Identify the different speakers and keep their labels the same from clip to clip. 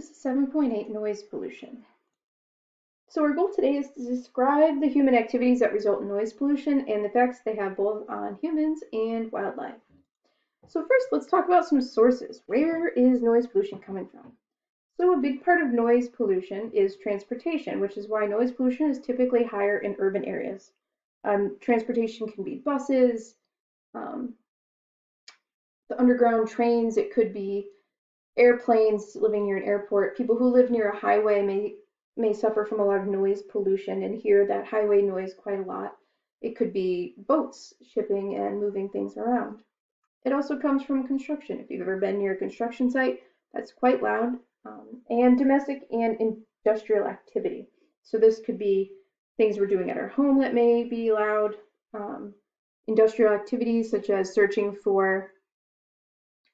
Speaker 1: This is 7.8 noise pollution. So our goal today is to describe the human activities that result in noise pollution and the effects they have both on humans and wildlife. So first, let's talk about some sources. Where is noise pollution coming from? So a big part of noise pollution is transportation, which is why noise pollution is typically higher in urban areas. Um, transportation can be buses, um, the underground trains, it could be airplanes living near an airport. People who live near a highway may may suffer from a lot of noise pollution and hear that highway noise quite a lot. It could be boats shipping and moving things around. It also comes from construction. If you've ever been near a construction site, that's quite loud. Um, and domestic and industrial activity. So this could be things we're doing at our home that may be loud. Um, industrial activities such as searching for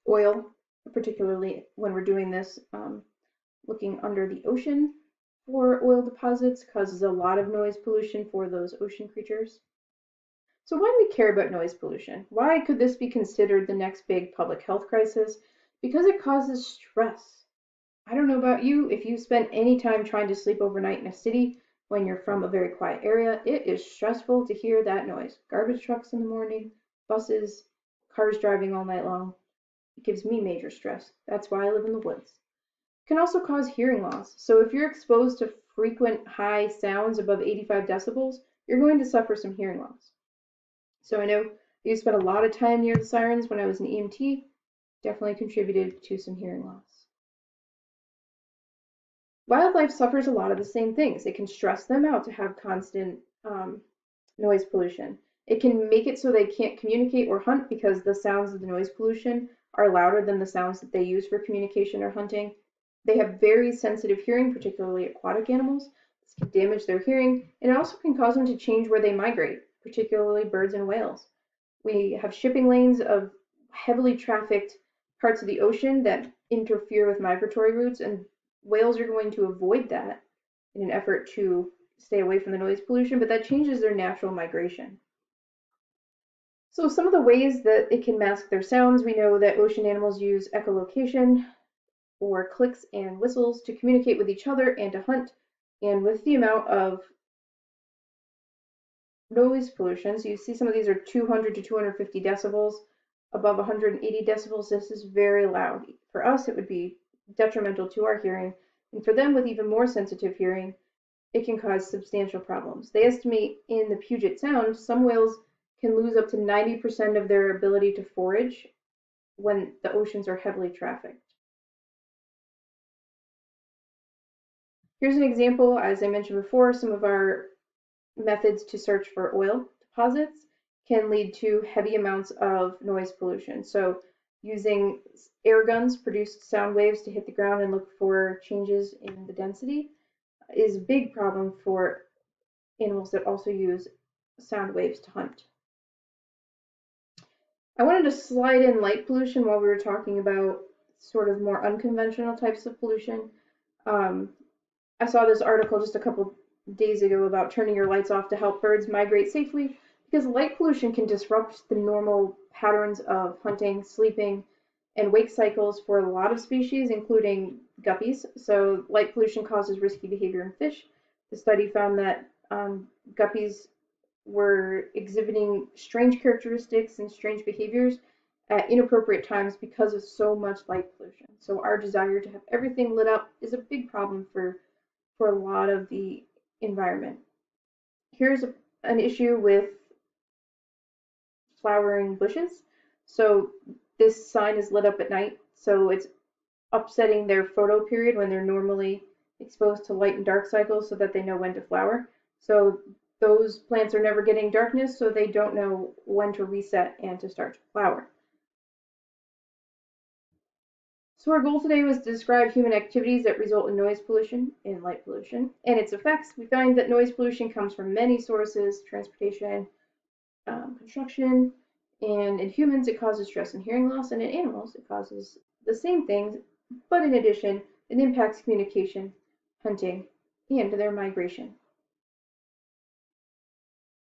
Speaker 1: oil, particularly when we're doing this um, looking under the ocean for oil deposits causes a lot of noise pollution for those ocean creatures. So why do we care about noise pollution? Why could this be considered the next big public health crisis? Because it causes stress. I don't know about you, if you spent any time trying to sleep overnight in a city when you're from a very quiet area, it is stressful to hear that noise. Garbage trucks in the morning, buses, cars driving all night long. It gives me major stress. That's why I live in the woods It can also cause hearing loss. So if you're exposed to frequent high sounds above 85 decibels, you're going to suffer some hearing loss. So I know to spend a lot of time near the sirens when I was an EMT, definitely contributed to some hearing loss. Wildlife suffers a lot of the same things. It can stress them out to have constant um, noise pollution. It can make it so they can't communicate or hunt because the sounds of the noise pollution are louder than the sounds that they use for communication or hunting. They have very sensitive hearing, particularly aquatic animals. This can damage their hearing, and it also can cause them to change where they migrate, particularly birds and whales. We have shipping lanes of heavily trafficked parts of the ocean that interfere with migratory routes, and whales are going to avoid that in an effort to stay away from the noise pollution, but that changes their natural migration. So some of the ways that it can mask their sounds, we know that ocean animals use echolocation, or clicks and whistles to communicate with each other and to hunt. And with the amount of noise pollution, so you see some of these are 200 to 250 decibels. Above 180 decibels, this is very loud. For us, it would be detrimental to our hearing. And for them with even more sensitive hearing, it can cause substantial problems. They estimate in the Puget Sound, some whales can lose up to 90% of their ability to forage when the oceans are heavily trafficked. Here's an example, as I mentioned before, some of our methods to search for oil deposits can lead to heavy amounts of noise pollution. So using air guns produced sound waves to hit the ground and look for changes in the density is a big problem for animals that also use sound waves to hunt. I wanted to slide in light pollution while we were talking about sort of more unconventional types of pollution. Um, I saw this article just a couple days ago about turning your lights off to help birds migrate safely because light pollution can disrupt the normal patterns of hunting, sleeping, and wake cycles for a lot of species, including guppies. So light pollution causes risky behavior in fish. The study found that um, guppies were exhibiting strange characteristics and strange behaviors at inappropriate times because of so much light pollution. So our desire to have everything lit up is a big problem for for a lot of the environment. Here's a, an issue with flowering bushes. So this sign is lit up at night, so it's upsetting their photo period when they're normally exposed to light and dark cycles so that they know when to flower. So those plants are never getting darkness, so they don't know when to reset and to start to flower. So our goal today was to describe human activities that result in noise pollution and light pollution and its effects. We find that noise pollution comes from many sources, transportation, um, construction, and in humans it causes stress and hearing loss, and in animals it causes the same things, but in addition, it impacts communication, hunting, and their migration.